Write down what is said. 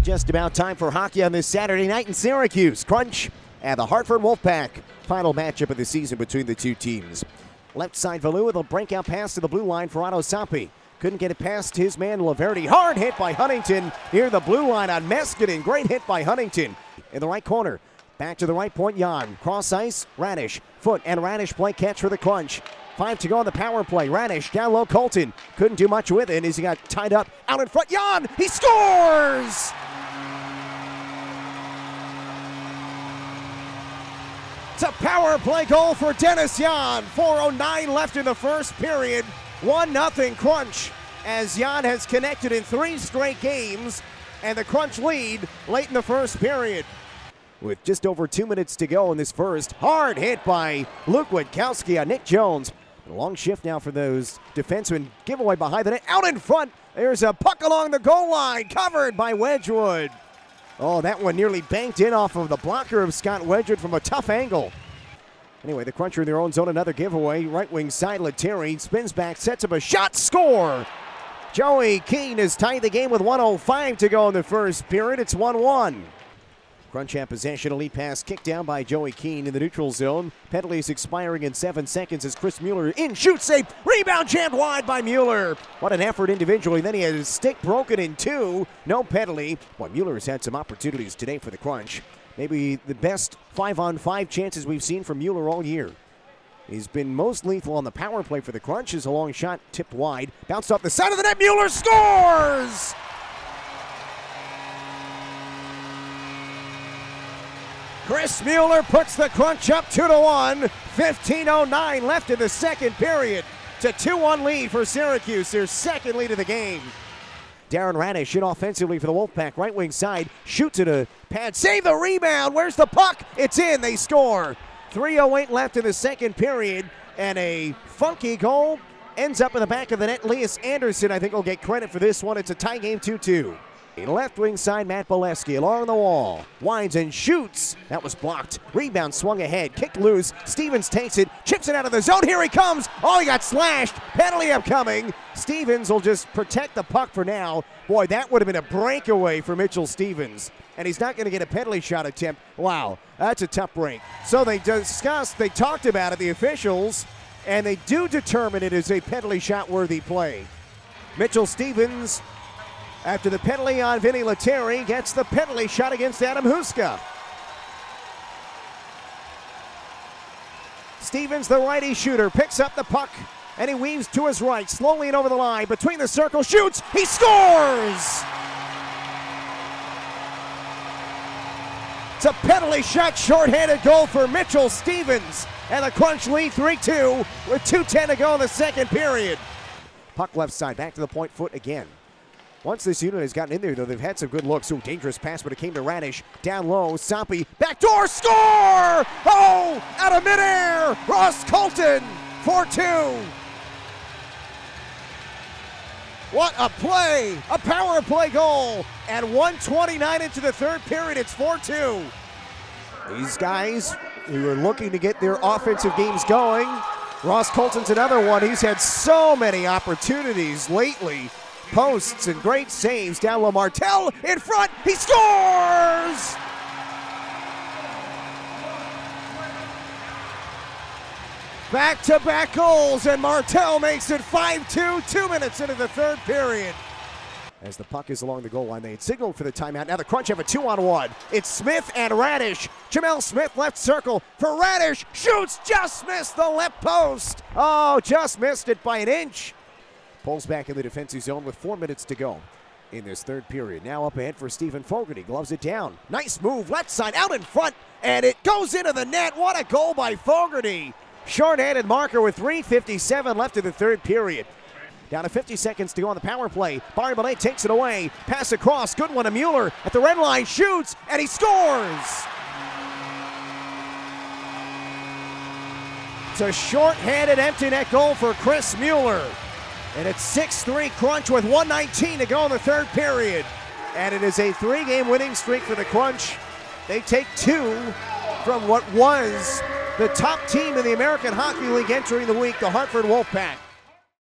just about time for hockey on this Saturday night in Syracuse. Crunch and the Hartford Wolfpack. Final matchup of the season between the two teams. Left side Valou with a breakout pass to the blue line for Otto Somppi. Couldn't get it past his man Laverty. Hard hit by Huntington near the blue line on Meskimen. Great hit by Huntington. In the right corner. Back to the right point, Yan. Cross ice, Raddysh. Foote and Raddysh play catch for the crunch. Five to go on the power play. Raddysh down low. Colton couldn't do much with it as he got tied up out in front. Yan, he scores! It's a power play goal for Dennis Yan. 4.09 left in the first period. 1 0 crunch as Yan has connected in three straight games and the crunch lead late in the first period. With just over two minutes to go in this first, hard hit by Luke Witkowski on Nick Jones. A long shift now for those defensemen. Giveaway behind the net. Out in front. There's a puck along the goal line. Covered by Wedgewood. Oh, that one nearly banked in off of the blocker of Scott Wedgewood from a tough angle. Anyway, the Cruncher in their own zone, another giveaway. Right wing side, Lettieri spins back, sets up a shot, score! Joey Keane has tied the game with 105 to go in the first period. It's 1 1. Crunch at possession, lead pass kicked down by Joey Keane in the neutral zone. Penalties expiring in seven seconds as Chris Mueller in shoot safe. Rebound jammed wide by Mueller. What an effort individually. Then he had his stick broken in two. No penalty. Boy, Mueller has had some opportunities today for the Crunch. Maybe the best five on five chances we've seen from Mueller all year. He's been most lethal on the power play for the Crunch. Is a long shot tipped wide. Bounced off the side of the net. Mueller scores! Chris Mueller puts the crunch up 2 to 1. 15.09 left in the second period. A 2 1 lead for Syracuse, their second lead of the game. Darren Raddysh in offensively for the Wolfpack, right wing side, shoots it a pad, save the rebound. Where's the puck? It's in, they score. 3.08 left in the second period, and a funky goal ends up in the back of the net. Lias Andersson, I think, will get credit for this one. It's a tie game 2 2. In left wing side, Matt Beleskey along the wall. Winds and shoots. That was blocked. Rebound swung ahead. Kicked loose. Stevens takes it. Chips it out of the zone. Here he comes. Oh, he got slashed. Penalty upcoming. Stevens will just protect the puck for now. Boy, that would have been a breakaway for Mitchell Stevens. And he's not going to get a penalty shot attempt. Wow, that's a tough break. So they discussed, they talked about it, the officials, and they do determine it is a penalty shot worthy play. Mitchell Stevens after the penalty on Vinni Lettieri gets the penalty shot against Adam Huska. Stevens, the righty shooter, picks up the puck and he weaves to his right, slowly and over the line, between the circle, shoots, he scores! It's a penalty shot, shorthanded goal for Mitchell Stevens. And the Crunch lead 3 2 with 2.10 to go in the second period. Puck left side, back to the point Foote again. Once this unit has gotten in there, though, they've had some good looks. So dangerous pass, but it came to Raddysh. Down low, Somppi, backdoor, score! Oh, out of midair, Ross Colton, 4-2. What a play! A power play goal! And 129 into the third period, it's 4-2. These guys who are looking to get their offensive games going. Ross Colton's another one. He's had so many opportunities lately posts and great saves down low. Martel in front. He scores! Back to back goals, and Martel makes it 5 2, two minutes into the third period. As the puck is along the goal line, they had signaled for the timeout. Now the Crunch have a two on one. It's Smith and Raddysh. Gemel Smith left circle for Raddysh. Shoots, just missed the left post. Oh, just missed it by an inch. Pulls back in the defensive zone with four minutes to go in this third period. Now up ahead for Steven Fogarty. Gloves it down. Nice move. Left side out in front. And it goes into the net. What a goal by Fogarty. Short-handed marker with 3.57 left in the third period. Down to 50 seconds to go on the power play. Barry takes it away. Pass across. Good one to Mueller at the red line. Shoots. And he scores. It's a short-handed empty net goal for Chris Mueller. And it's 6 3 Crunch with 119 to go in the third period. And it is a three game winning streak for the Crunch. They take two from what was the top team in the American Hockey League entering the week, the Hartford Wolfpack.